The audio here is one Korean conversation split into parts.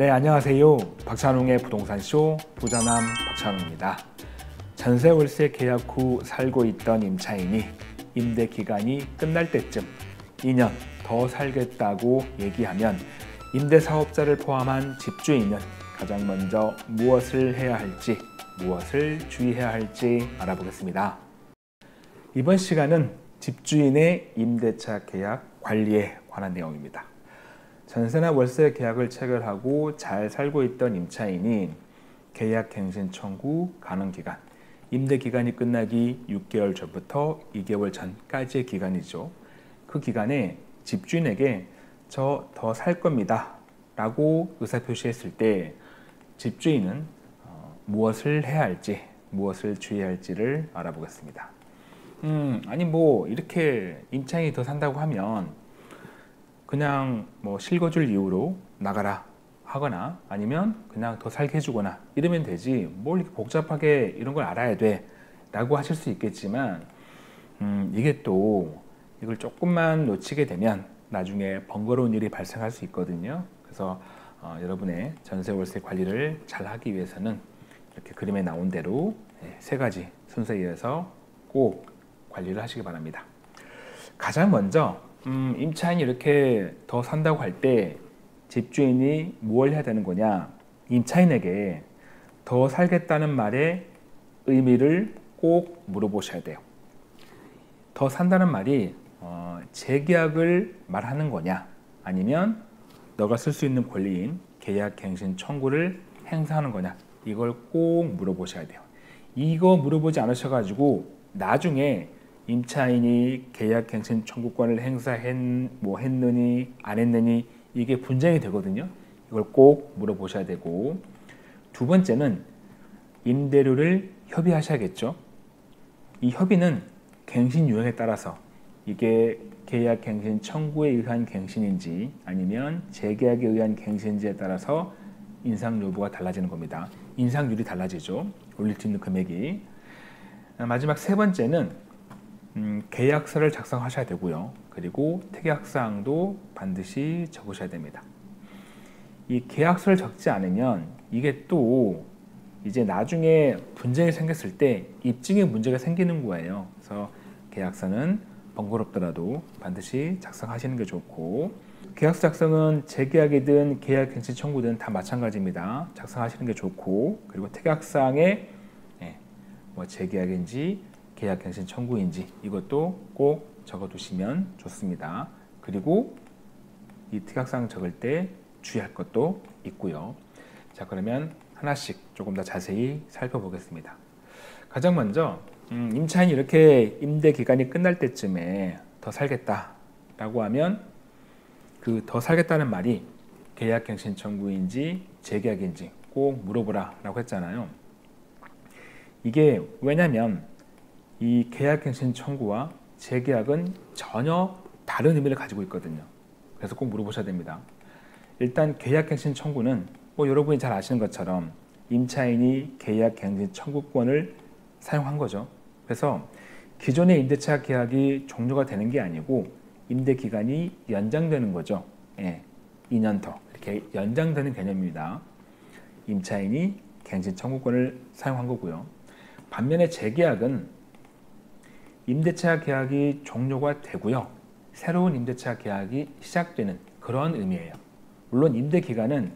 네, 안녕하세요. 박찬웅의 부동산쇼 부자남 박찬웅입니다. 전세 월세 계약 후 살고 있던 임차인이 임대 기간이 끝날 때쯤 2년 더 살겠다고 얘기하면 임대 사업자를 포함한 집주인은 가장 먼저 무엇을 해야 할지, 무엇을 주의해야 할지 알아보겠습니다. 이번 시간은 집주인의 임대차 계약 관리에 관한 내용입니다. 전세나 월세 계약을 체결하고 잘 살고 있던 임차인이 계약 갱신 청구 가능 기간, 임대 기간이 끝나기 6개월 전부터 2개월 전까지의 기간이죠. 그 기간에 집주인에게 저 더 살 겁니다. 라고 의사표시했을 때 집주인은 어, 무엇을 해야 할지, 무엇을 주의해야 할지를 알아보겠습니다. 음, 아니 뭐 이렇게 임차인이 더 산다고 하면 그냥 뭐 실거줄 이유로 나가라 하거나 아니면 그냥 더 살게 해주거나 이러면 되지 뭘 이렇게 복잡하게 이런 걸 알아야 돼 라고 하실 수 있겠지만 음, 이게 또 이걸 조금만 놓치게 되면 나중에 번거로운 일이 발생할 수 있거든요. 그래서 어, 여러분의 전세 월세 관리를 잘 하기 위해서는 이렇게 그림에 나온 대로 네, 세 가지 순서에 의해서 꼭 관리를 하시기 바랍니다. 가장 먼저 음, 임차인이 이렇게 더 산다고 할 때 집주인이 뭘 해야 되는 거냐? 임차인에게 더 살겠다는 말의 의미를 꼭 물어보셔야 돼요. 더 산다는 말이 어, 재계약을 말하는 거냐? 아니면 너가 쓸 수 있는 권리인 계약 갱신 청구를 행사하는 거냐? 이걸 꼭 물어보셔야 돼요. 이거 물어보지 않으셔가지고 나중에 임차인이 계약갱신 청구권을 행사했 뭐 했느니 안 했느니 이게 분쟁이 되거든요. 이걸 꼭 물어보셔야 되고 두 번째는 임대료를 협의하셔야겠죠. 이 협의는 갱신 유형에 따라서 이게 계약 갱신 청구에 의한 갱신인지 아니면 재계약에 의한 갱신인지에 따라서 인상 여부가 달라지는 겁니다. 인상률이 달라지죠. 올릴 수 있는 금액이. 마지막 세 번째는 음, 계약서를 작성하셔야 되고요. 그리고 특약사항도 반드시 적으셔야 됩니다. 이 계약서를 적지 않으면 이게 또 이제 나중에 분쟁이 생겼을 때 입증에 문제가 생기는 거예요. 그래서 계약서는 번거롭더라도 반드시 작성하시는 게 좋고 계약서 작성은 재계약이든 계약 갱신 청구든 다 마찬가지입니다. 작성하시는 게 좋고 그리고 특약사항에 예, 뭐 재계약인지 계약갱신 청구인지 이것도 꼭 적어두시면 좋습니다. 그리고 이 특약사항 적을 때 주의할 것도 있고요. 자 그러면 하나씩 조금 더 자세히 살펴보겠습니다. 가장 먼저 음, 임차인이 이렇게 임대 기간이 끝날 때쯤에 더 살겠다라고 하면 그 더 살겠다는 말이 계약갱신 청구인지 재계약인지 꼭 물어보라라고 했잖아요. 이게 왜냐면 이 계약갱신 청구와 재계약은 전혀 다른 의미를 가지고 있거든요. 그래서 꼭 물어보셔야 됩니다. 일단 계약갱신 청구는 뭐 여러분이 잘 아시는 것처럼 임차인이 계약갱신 청구권을 사용한 거죠. 그래서 기존의 임대차 계약이 종료가 되는 게 아니고 임대 기간이 연장되는 거죠. 예, 2년 더 이렇게 연장되는 개념입니다. 임차인이 갱신 청구권을 사용한 거고요. 반면에 재계약은 임대차 계약이 종료가 되고요. 새로운 임대차 계약이 시작되는 그런 의미예요. 물론 임대 기간은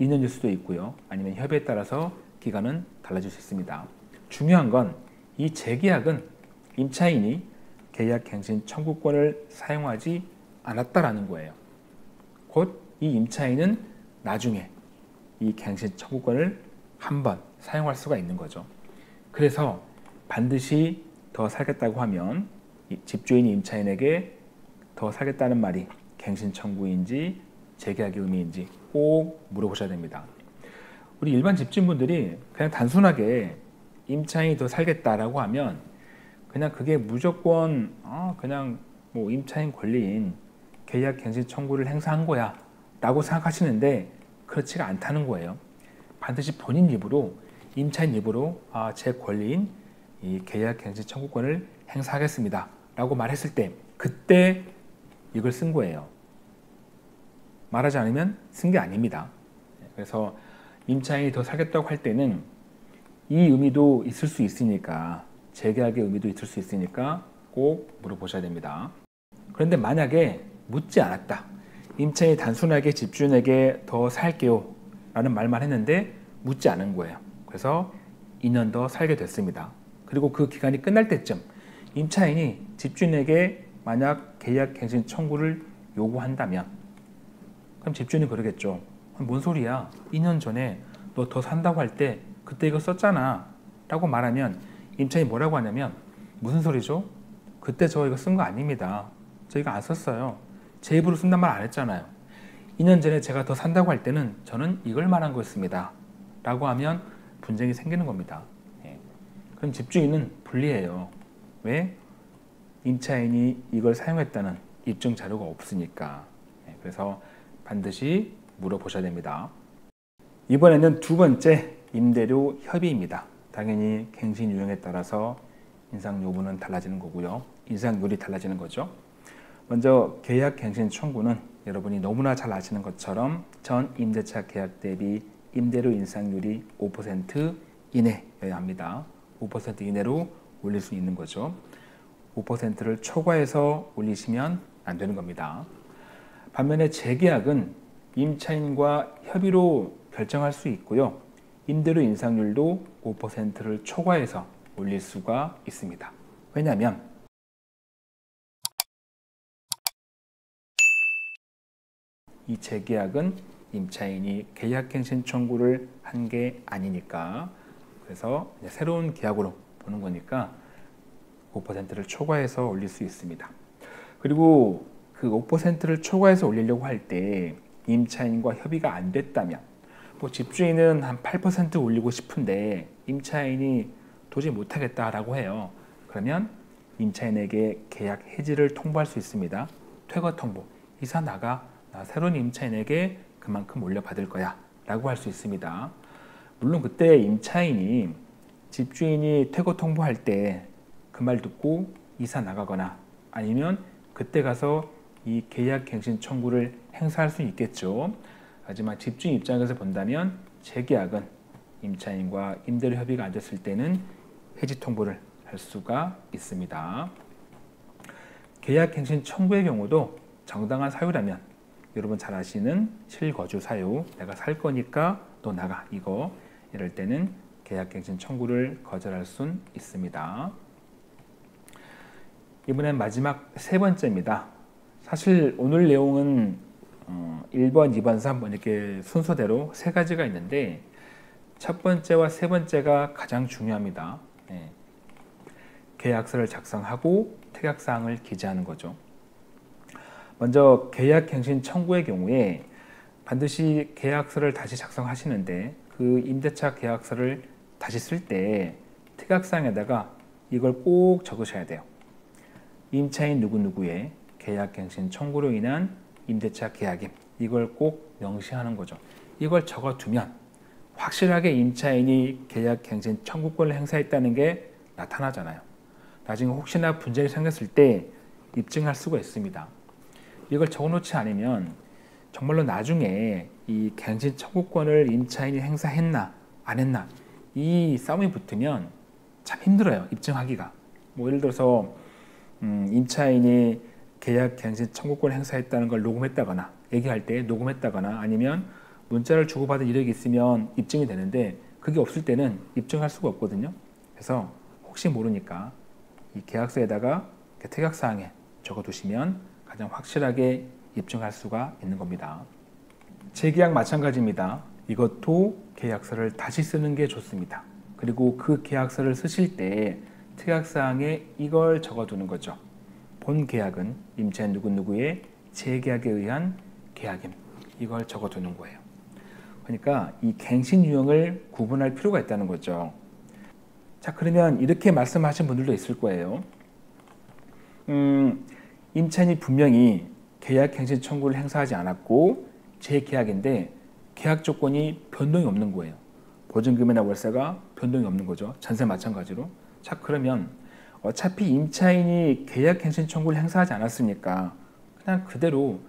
2년일 수도 있고요. 아니면 협의에 따라서 기간은 달라질 수 있습니다. 중요한 건 이 재계약은 임차인이 계약 갱신 청구권을 사용하지 않았다라는 거예요. 곧 이 임차인은 나중에 이 갱신 청구권을 한 번 사용할 수가 있는 거죠. 그래서 반드시 더 살겠다고 하면 집주인이 임차인에게 더 살겠다는 말이 갱신 청구인지 재계약의 의미인지 꼭 물어보셔야 됩니다. 우리 일반 집주인분들이 그냥 단순하게 임차인이 더 살겠다라고 하면 그냥 그게 무조건 어 그냥 뭐 임차인 권리인 계약 갱신 청구를 행사한 거야 라고 생각하시는데 그렇지가 않다는 거예요. 반드시 본인 입으로 임차인 입으로 아, 제 권리인 이 계약 갱신 청구권을 행사하겠습니다. 라고 말했을 때 그때 이걸 쓴 거예요. 말하지 않으면 쓴 게 아닙니다. 그래서 임차인이 더 살겠다고 할 때는 이 의미도 있을 수 있으니까 재계약의 의미도 있을 수 있으니까 꼭 물어보셔야 됩니다. 그런데 만약에 묻지 않았다. 임차인이 단순하게 집주인에게 더 살게요 라는 말만 했는데 묻지 않은 거예요. 그래서 2년 더 살게 됐습니다. 그리고 그 기간이 끝날 때쯤 임차인이 집주인에게 만약 계약 갱신 청구를 요구한다면 그럼 집주인이 그러겠죠. 뭔 소리야? 2년 전에 너 더 산다고 할 때 그때 이거 썼잖아. 라고 말하면 임차인이 뭐라고 하냐면 무슨 소리죠? 그때 저 이거 쓴 거 아닙니다. 저희가 안 썼어요. 제 입으로 쓴단 말 안 했잖아요. 2년 전에 제가 더 산다고 할 때는 저는 이걸 말한 거였습니다. 라고 하면 분쟁이 생기는 겁니다. 예. 그럼 집주인은 불리해요. 왜? 임차인이 이걸 사용했다는 입증 자료가 없으니까. 예. 그래서 반드시 물어보셔야 됩니다. 이번에는 두 번째 임대료 협의입니다. 당연히 갱신 유형에 따라서 인상 여부는 달라지는 거고요. 인상률이 달라지는 거죠. 먼저 계약 갱신 청구는 여러분이 너무나 잘 아시는 것처럼 전 임대차 계약 대비 임대료 인상률이 5% 이내여야 합니다. 5% 이내로 올릴 수 있는 거죠. 5%를 초과해서 올리시면 안 되는 겁니다. 반면에 재계약은 임차인과 협의로 결정할 수 있고요. 임대료 인상률도 5%를 초과해서 올릴 수가 있습니다. 왜냐하면 이 재계약은 임차인이 계약갱신 청구를 한 게 아니니까 그래서 새로운 계약으로 보는 거니까 5%를 초과해서 올릴 수 있습니다. 그리고 그 5%를 초과해서 올리려고 할 때 임차인과 협의가 안 됐다면 뭐 집주인은 한 8% 올리고 싶은데 임차인이 도저히 못하겠다라고 해요. 그러면 임차인에게 계약 해지를 통보할 수 있습니다. 퇴거 통보. 이사 나가. 나 새로운 임차인에게 그만큼 올려받을 거야. 라고 할 수 있습니다. 물론 그때 임차인이 집주인이 퇴거 통보할 때 그 말 듣고 이사 나가거나 아니면 그때 가서 이 계약 갱신 청구를 행사할 수 있겠죠. 하지만 집주인 입장에서 본다면 재계약은 임차인과 임대료 협의가 안 됐을 때는 해지 통보를 할 수가 있습니다. 계약 갱신 청구의 경우도 정당한 사유라면 여러분 잘 아시는 실거주 사유 내가 살 거니까 너 나가 이거 이럴 때는 계약 갱신 청구를 거절할 순 있습니다. 이번엔 마지막 세 번째입니다. 사실 오늘 내용은 어, 1번, 2번, 3번 이렇게 순서대로 세 가지가 있는데 첫 번째와 세 번째가 가장 중요합니다. 네. 계약서를 작성하고 특약사항을 기재하는 거죠. 먼저 계약갱신 청구의 경우에 반드시 계약서를 다시 작성하시는데 그 임대차 계약서를 다시 쓸 때 특약사항에다가 이걸 꼭 적으셔야 돼요. 임차인 누구누구의 계약갱신 청구로 인한 임대차 계약임 이걸 꼭 명시하는 거죠. 이걸 적어두면 확실하게 임차인이 계약갱신 청구권을 행사했다는 게 나타나잖아요. 나중에 혹시나 분쟁이 생겼을 때 입증할 수가 있습니다. 이걸 적어놓지 않으면 정말로 나중에 이 갱신 청구권을 임차인이 행사했나 안 했나 이 싸움이 붙으면 참 힘들어요 입증하기가 뭐 예를 들어서 음, 임차인이 계약 갱신 청구권 행사했다는 걸 녹음했다거나 얘기할 때 녹음했다거나 아니면 문자를 주고받은 이력이 있으면 입증이 되는데 그게 없을 때는 입증할 수가 없거든요. 그래서 혹시 모르니까 이 계약서에다가 특약사항에 적어두시면 가장 확실하게 입증할 수가 있는 겁니다. 재계약 마찬가지입니다. 이것도 계약서를 다시 쓰는 게 좋습니다. 그리고 그 계약서를 쓰실 때 특약사항에 이걸 적어두는 거죠. 본 계약은 임차인 누구누구의 재계약에 의한 계약임. 이걸 적어두는 거예요. 그러니까 이 갱신 유형을 구분할 필요가 있다는 거죠. 자, 그러면 이렇게 말씀하신 분들도 있을 거예요. 음, 임차인이 분명히 계약 갱신 청구를 행사하지 않았고 재계약인데 계약 조건이 변동이 없는 거예요. 보증금이나 월세가 변동이 없는 거죠. 전세 마찬가지로. 자, 그러면 어차피 임차인이 계약 갱신 청구를 행사하지 않았으니까 그냥 그대로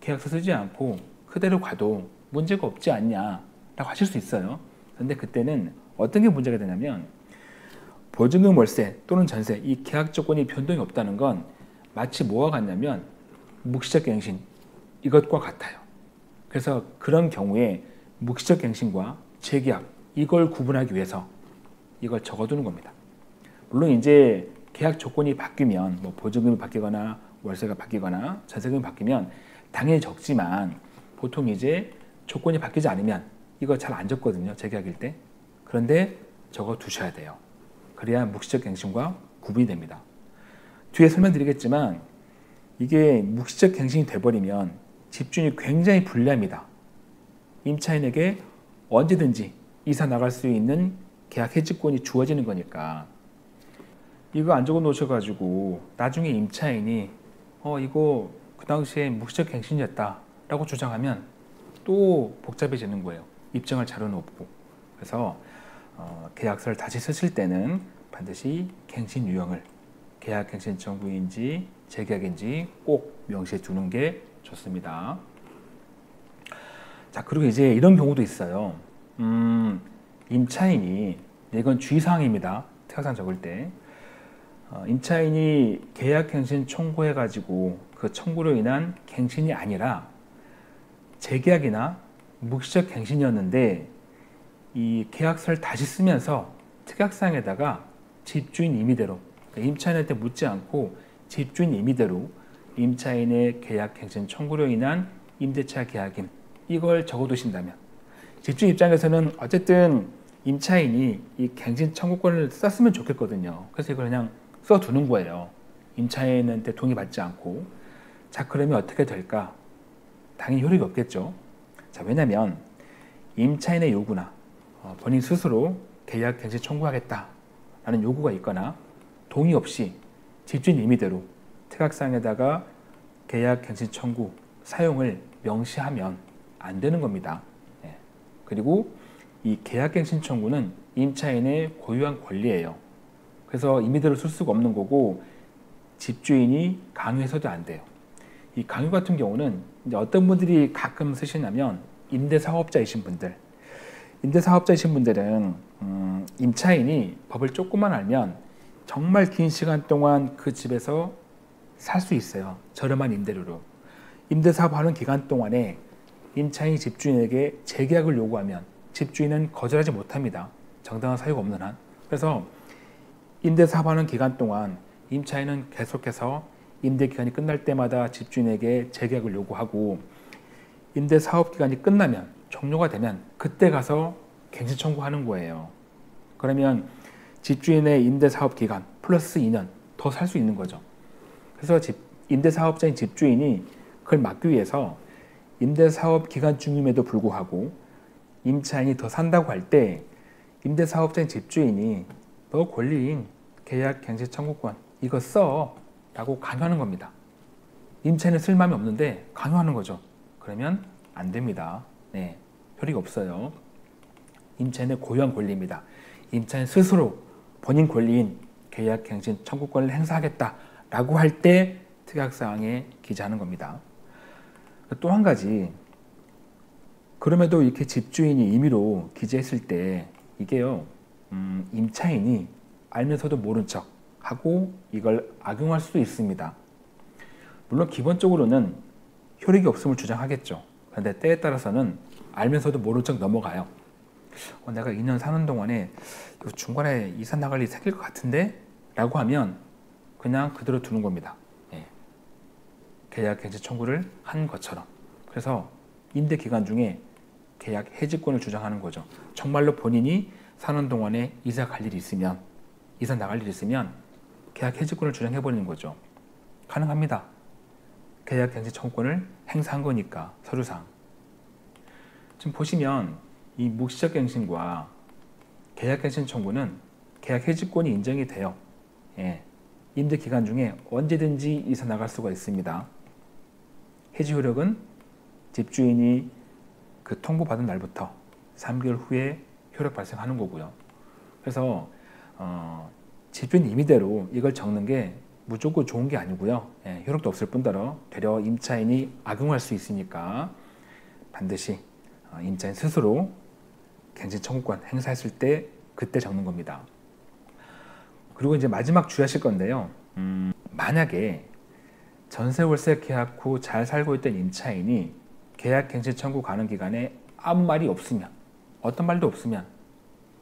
계약서 쓰지 않고 그대로 가도 문제가 없지 않냐 하실 수 있어요. 그런데 그때는 어떤 게 문제가 되냐면 보증금 월세 또는 전세 이 계약 조건이 변동이 없다는 건 마치 뭐와 같냐면 묵시적 갱신 이것과 같아요. 그래서 그런 경우에 묵시적 갱신과 재계약 이걸 구분하기 위해서 이걸 적어두는 겁니다. 물론 이제 계약 조건이 바뀌면 뭐 보증금이 바뀌거나 월세가 바뀌거나 전세금이 바뀌면 당연히 적지만 보통 이제 조건이 바뀌지 않으면 이거 잘 안 적거든요. 재계약일 때. 그런데 적어 두셔야 돼요. 그래야 묵시적 갱신과 구분이 됩니다. 뒤에 설명드리겠지만 이게 묵시적 갱신이 돼버리면 집주인이 굉장히 불리합니다. 임차인에게 언제든지 이사 나갈 수 있는 계약 해지권이 주어지는 거니까 이거 안 적어 놓으셔가지고 나중에 임차인이 어 이거 그 당시에 묵시적 갱신이었다라고 주장하면 또 복잡해지는 거예요. 입증할 자료는 없고 그래서 어, 계약서를 다시 쓰실 때는 반드시 갱신 유형을 계약 갱신 청구인지 재계약인지 꼭 명시해 두는 게 좋습니다. 자 그리고 이제 이런 경우도 있어요. 음, 임차인이 이건 주의사항입니다. 특약상 적을 때 어, 임차인이 계약갱신 청구해가지고 그 청구로 인한 갱신이 아니라 재계약이나 묵시적 갱신이었는데 이 계약서를 다시 쓰면서 특약상에다가 집주인 임의대로 그러니까 임차인한테 묻지 않고 집주인 임의대로 임차인의 계약 갱신 청구로 인한 임대차 계약임 이걸 적어두신다면 집주인 입장에서는 어쨌든 임차인이 이 갱신 청구권을 썼으면 좋겠거든요. 그래서 이걸 그냥 써두는 거예요. 임차인한테 동의받지 않고. 자, 그러면 어떻게 될까? 당연히 효력이 없겠죠. 자, 왜냐면 임차인의 요구나 어, 본인 스스로 계약 갱신 청구하겠다라는 요구가 있거나 동의 없이 집주인 임의대로 특약상에다가 계약 갱신 청구 사용을 명시하면 안 되는 겁니다. 네. 그리고 이 계약 갱신 청구는 임차인의 고유한 권리예요. 그래서 임의대로 쓸 수가 없는 거고 집주인이 강요해서도 안 돼요. 이 강요 같은 경우는 어떤 분들이 가끔 쓰시냐면 임대사업자이신 분들, 임대사업자이신 분들은 음, 임차인이 법을 조금만 알면 정말 긴 시간 동안 그 집에서 살 수 있어요. 저렴한 임대료로. 임대사업 하는 기간 동안에 임차인이 집주인에게 재계약을 요구하면 집주인은 거절하지 못합니다. 정당한 사유가 없는 한. 그래서 임대 사업하는 기간 동안 임차인은 계속해서 임대 기간이 끝날 때마다 집주인에게 재계약을 요구하고 임대 사업 기간이 끝나면 종료가 되면 그때 가서 갱신 청구하는 거예요. 그러면 집주인의 임대 사업 기간 플러스 2년 더 살 수 있는 거죠. 그래서 집, 임대 사업자인 집주인이 그걸 막기 위해서 임대 사업 기간 중임에도 불구하고 임차인이 더 산다고 할 때 임대 사업자인 집주인이 너 권리인 계약 갱신 청구권 이거 써 라고 강요하는 겁니다. 임차인은 쓸 마음이 없는데 강요하는 거죠. 그러면 안 됩니다. 네, 효리가 없어요. 임차인의 고유한 권리입니다. 임차인 스스로 본인 권리인 계약 갱신 청구권을 행사하겠다 라고 할 때 특약사항에 기재하는 겁니다. 또 한 가지 그럼에도 이렇게 집주인이 임의로 기재했을 때 이게요 음, 임차인이 알면서도 모른 척 하고 이걸 악용할 수도 있습니다. 물론 기본적으로는 효력이 없음을 주장하겠죠. 그런데 때에 따라서는 알면서도 모른 척 넘어가요. 어, 내가 2년 사는 동안에 중간에 이사 나갈 일이 생길 것 같은데? 라고 하면 그냥 그대로 두는 겁니다. 예. 계약 해지 청구를 한 것처럼. 그래서 임대 기간 중에 계약 해지권을 주장하는 거죠. 정말로 본인이 사는 동안에 이사 갈 일이 있으면 이사 나갈 일이 있으면 계약 해지권을 주장해 버리는 거죠. 가능합니다. 계약 갱신 청구권을 행사한 거니까 서류상. 지금 보시면 이 묵시적 갱신과 계약 갱신 청구는 계약 해지권이 인정이 돼요. 예. 임대 기간 중에 언제든지 이사 나갈 수가 있습니다. 해지 효력은 집주인이 그 통보받은 날부터 3개월 후에 효력 발생하는 거고요. 그래서 어, 집주인 임의대로 이걸 적는 게 무조건 좋은 게 아니고요. 예, 효력도 없을 뿐더러 되려 임차인이 악용할 수 있으니까 반드시 어, 임차인 스스로 갱신 청구권 행사했을 때 그때 적는 겁니다. 그리고 이제 마지막 주의하실 건데요. 음, 만약에 전세 월세 계약 후 잘 살고 있던 임차인이 계약 갱신 청구 가능 기간에 아무 말이 없으면 어떤 말도 없으면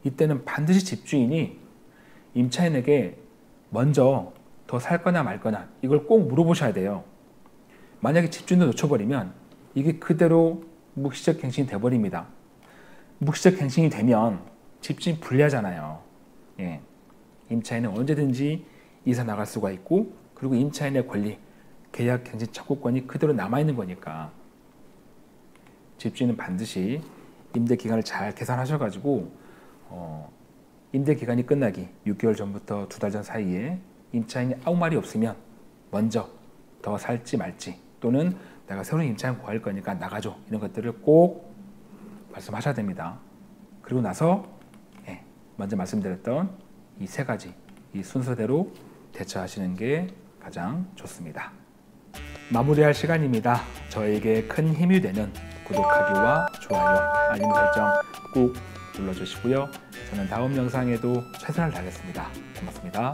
이때는 반드시 집주인이 임차인에게 먼저 더 살 거냐 말 거냐 이걸 꼭 물어보셔야 돼요. 만약에 집주인을 놓쳐버리면 이게 그대로 묵시적 갱신이 돼버립니다. 묵시적 갱신이 되면 집주인 불리하잖아요. 예. 임차인은 언제든지 이사 나갈 수가 있고 그리고 임차인의 권리, 계약 갱신 청구권이 그대로 남아 있는 거니까 집주인은 반드시 임대 기간을 잘 계산하셔가지고 어, 임대 기간이 끝나기 6개월 전부터 두 달 전 사이에 임차인이 아무 말이 없으면 먼저 더 살지 말지 또는 내가 새로운 임차인 구할 거니까 나가줘 이런 것들을 꼭 말씀하셔야 됩니다. 그리고 나서 예, 먼저 말씀드렸던 이 세 가지 이 순서대로 대처하시는 게 가장 좋습니다. 마무리할 시간입니다. 저에게 큰 힘이 되는 구독하기와 좋아요, 알림 설정 꼭 눌러주시고요. 저는 다음 영상에도 최선을 다하겠습니다. 고맙습니다.